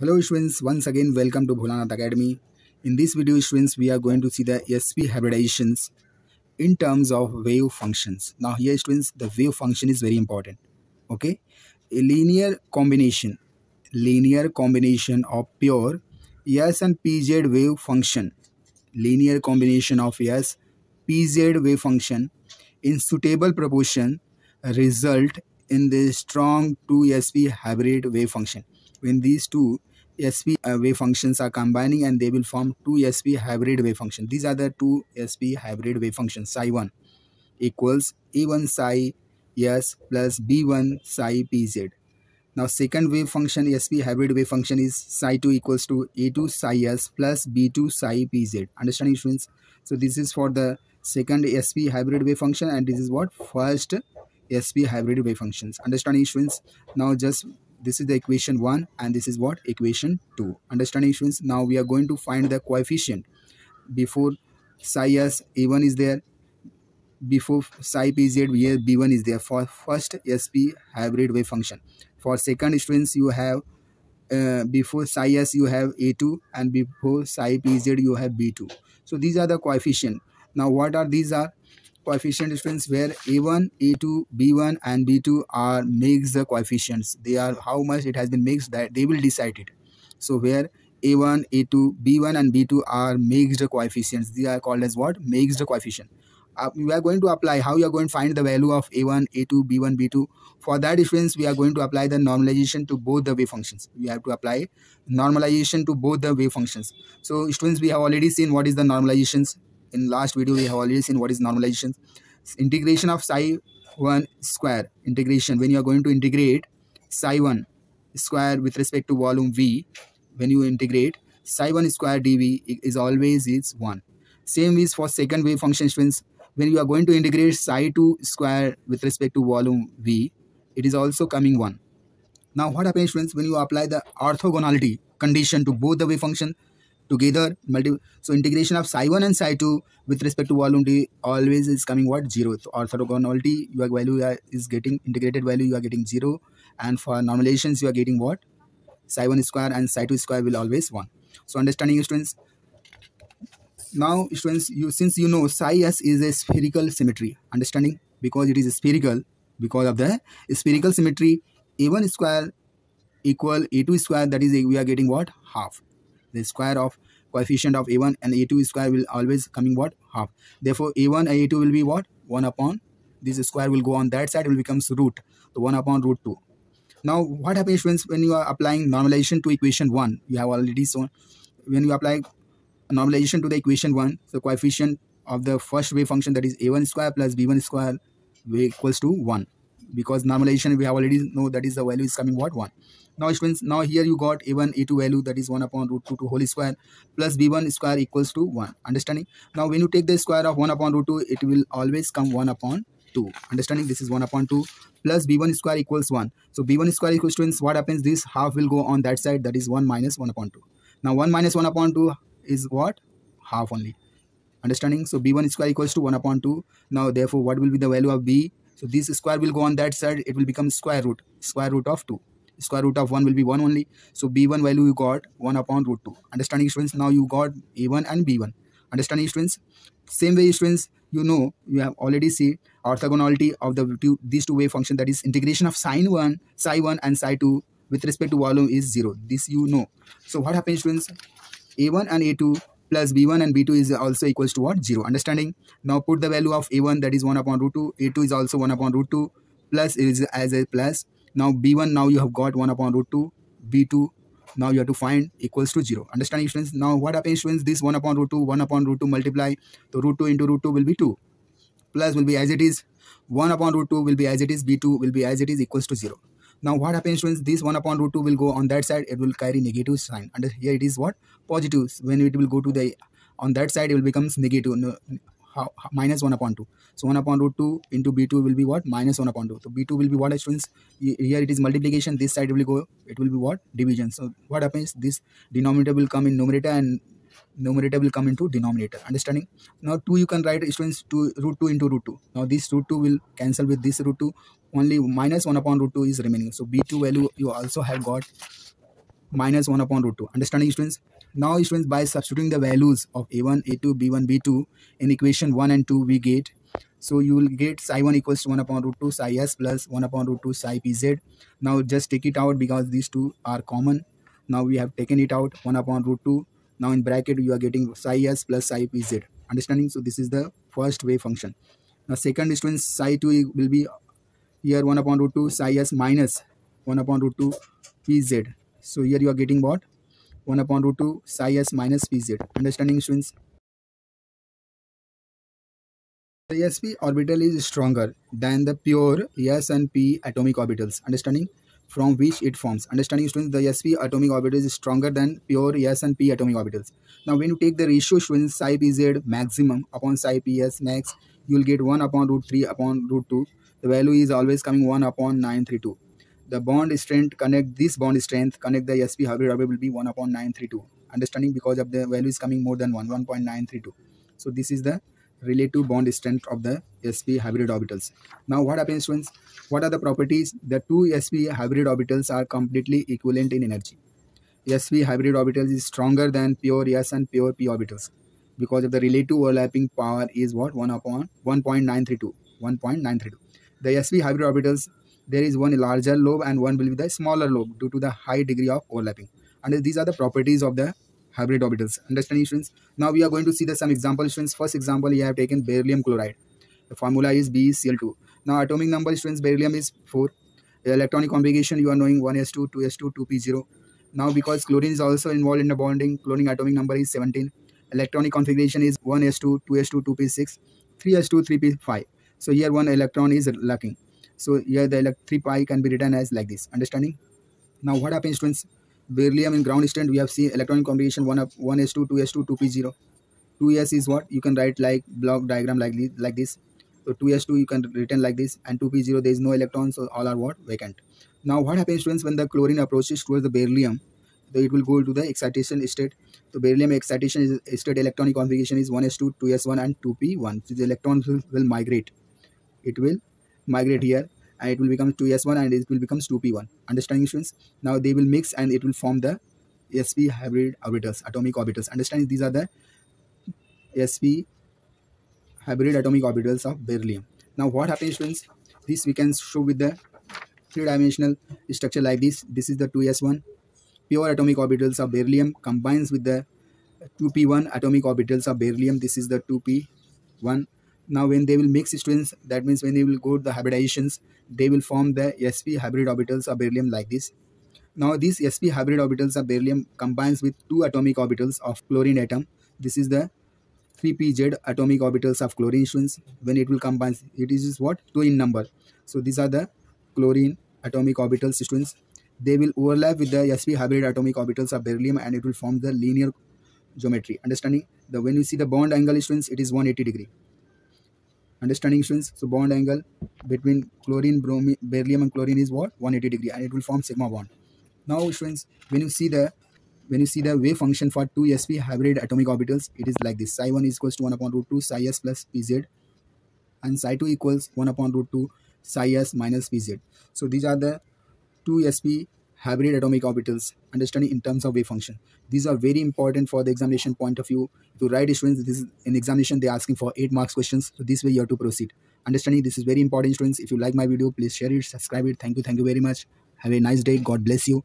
Hello students, once again welcome to Bholanath Academy. In this video students, we are going to see the SP hybridizations in terms of wave functions. Now here students, the wave function is very important. Okay, a linear combination, linear combination of pure S and PZ wave function, linear combination of S, PZ wave function in suitable proportion result in the strong 2sp hybrid wave function when these two sp uh, wave functions are combining and they will form 2sp hybrid wave function. These are the two sp hybrid wave functions psi 1 equals a1 psi s plus b1 psi pz now second wave function sp hybrid wave function is psi 2 equals to a2 psi s plus b2 psi pz understanding students? So this is for the second sp hybrid wave function and this is what? First sp hybrid wave functions. Understanding students? Now just this is the equation 1 and this is what? Equation 2 understanding students now we are going to find the coefficient. Before psi s a1 is there before psi pz here b1 is there. For first sp hybrid wave function. For second students you have uh, before psi s you have a2 and before psi pz you have b2 so these are the coefficient. Now what are these are coefficient difference where a1 a2 b1 and b2 are mixed the coefficients. They are how much it has been mixed that they will decide it. So where a1 a2 b1 and b2 are mixed coefficients. They are called as what? Mixed coefficient. Uh, we are going to apply how you are going to find the value of a1 a2 b1 b2 for that difference we are going to apply the normalization to both the wave functions. We have to apply normalization to both the wave functions. So students we have already seen what is the normalizations in last video we have already seen what is normalization. Integration of psi 1 square. Integration. When you are going to integrate psi 1 square with respect to volume v when you integrate psi 1 square dv is always is 1 same is for second wave function students when you are going to integrate psi 2 square with respect to volume v it is also coming 1 now what happens students when you apply the orthogonality condition to both the wave function together multi so integration of psi 1 and psi 2 with respect to volume d always is coming what? 0 so orthogonality your value is getting integrated value you are getting 0 and for normalizations you are getting what? psi 1 square and psi 2 square will always 1 so understanding students. Now students you since you know psi s is a spherical symmetry understanding? Because it is spherical because of the spherical symmetry a1 square equal a2 square that is we are getting what? Half the square of coefficient of a1 and a2 square will always coming what? Half. Therefore a1 and a2 will be what? 1 upon this square will go on that side will becomes root. The 1 upon root 2 now what happens when, when you are applying normalization to equation 1 you have already shown when you apply normalization to the equation 1 the coefficient of the first wave function that is a1 square plus b1 square equals to 1 because normalization we have already know that is the value is coming what? 1 now students now here you got a1 a2 value that is 1 upon root 2 to whole square plus b1 square equals to 1 understanding? Now when you take the square of 1 upon root 2 it will always come 1 upon 2 understanding? This is 1 upon 2 plus b1 square equals 1 so b1 square equals students what happens? This half will go on that side. That is 1 minus 1 upon 2 now 1 minus 1 upon 2 is what? Half only. Understanding? So b1 square equals to 1 upon 2 now therefore what will be the value of b? So this square will go on that side. It will become square root. Square root of 2. Square root of 1 will be 1 only. So b1 value you got 1 upon root 2. Understanding students? Now you got a1 and b1. Understanding students? Same way students, you know, you have already seen orthogonality of the two, these two wave function that is integration of sine 1, psi 1 and psi 2 with respect to volume is 0. This you know. So what happens students? a1 and a2 plus b1 and b2 is also equals to what 0 understanding now put the value of a1 that is 1 upon root 2 a2 is also 1 upon root 2 plus is as a plus now b1 now you have got 1 upon root 2 b2 now you have to find equals to 0 understanding students? Now what happens students? This 1 upon root 2 1 upon root 2 multiply. So root 2 into root 2 will be 2 plus will be as it is. 1 upon root 2 will be as it is. B2 will be as it is equals to 0 now what happens students? This 1 upon root 2 will go on that side. It will carry negative sign. And here it is what? Positive. When it will go to the on that side it will becomes negative no, how, minus 1 upon 2 so 1 upon root 2 into b2 will be what? Minus 1 upon 2 so b2 will be what students here it is multiplication this side will go it will be what? Division. So what happens? This denominator will come in numerator and numerator will come into denominator. Understanding? Now 2 you can write students 2 root 2 into root 2 now this root 2 will cancel with this root 2 only minus 1 upon root 2 is remaining. So b2 value you also have got minus 1 upon root 2. Understanding students? Now students by substituting the values of a1, a2, b1, b2 in equation 1 and 2 we get so you will get psi 1 equals to 1 upon root 2 psi s plus 1 upon root 2 psi pz. Now just take it out because these two are common. Now we have taken it out 1 upon root 2. Now in bracket you are getting psi s plus psi pz. Understanding? So this is the first wave function. Now second students psi 2 will be here 1 upon root 2 psi s minus 1 upon root 2 pz. So here you are getting what? 1 upon root 2 psi s minus pz. Understanding students? The sp orbital is stronger than the pure s and p atomic orbitals. Understanding? From which it forms. Understanding students, the sp atomic orbital is stronger than pure s and p atomic orbitals. Now when you take the ratio students psi pz maximum upon psi ps max, you will get 1 upon root 3 upon root 2. The value is always coming 1 upon 932 the bond strength connect this bond strength connect the sp hybrid orbital will be 1 upon 932 understanding because of the value is coming more than 1 1.932 so this is the relative bond strength of the sp hybrid orbitals. Now what happens students what are the properties? The two sp hybrid orbitals are completely equivalent in energy. Sp hybrid orbitals is stronger than pure s and pure p orbitals. Because of the relative overlapping power is what? 1 upon 1.932 1.932 the sp hybrid orbitals there is one larger lobe and one will be the smaller lobe due to the high degree of overlapping. And these are the properties of the hybrid orbitals. Understanding students? Now we are going to see the some example students. First example, you have taken beryllium chloride. The formula is BeCl2. Now atomic number students, beryllium is 4. The electronic configuration you are knowing 1s2, 2s2, 2p0. Now because chlorine is also involved in the bonding, chlorine atomic number is 17. Electronic configuration is 1s2, 2s2, 2p6, 3s2, 3p5. So here one electron is lacking. So here the 3 pi can be written as like this. Understanding? Now what happens students? Beryllium in ground state we have seen electronic combination 1 up 1s2, 2s2, 2p0. 2s is what? You can write like block diagram like this, like this. So 2s2 you can written like this and 2p0 there is no electrons so all are what? Vacant. Now what happens students when the chlorine approaches towards the beryllium? So it will go to the excitation state. So beryllium excitation state electronic configuration is 1s2, 2s1 and 2p1. So the electrons will, will migrate. It will migrate here and it will become 2s1 and it will become 2p1 understanding students? Now they will mix and it will form the sp hybrid orbitals atomic orbitals. Understanding? These are the sp hybrid atomic orbitals of beryllium. Now what happens students? This we can show with the three-dimensional structure like this. This is the 2s1 pure atomic orbitals of beryllium combines with the 2p1 atomic orbitals of beryllium. This is the 2p1 now when they will mix students that means when they will go to the hybridizations they will form the sp hybrid orbitals of beryllium like this. Now these sp hybrid orbitals of beryllium combines with two atomic orbitals of chlorine atom. This is the 3pz atomic orbitals of chlorine students when it will combine it is what? Two in number. So these are the chlorine atomic orbitals students they will overlap with the sp hybrid atomic orbitals of beryllium and it will form the linear geometry. Understanding? The when you see the bond angle students it is 180 degree understanding students so bond angle between chlorine bromine beryllium and chlorine is what? 180 degree and it will form sigma bond. Now students when you see the when you see the wave function for two sp hybrid atomic orbitals it is like this. Psi 1 is equals to 1 upon root 2 psi s plus pz and psi 2 equals 1 upon root 2 psi s minus pz so these are the two sp hybrid atomic orbitals, understanding in terms of wave function. These are very important for the examination point of view. To write students, this is in examination, they're asking for 8 marks questions. So this way you have to proceed. Understanding this is very important students. If you like my video, please share it, subscribe it. Thank you. Thank you very much. Have a nice day. God bless you.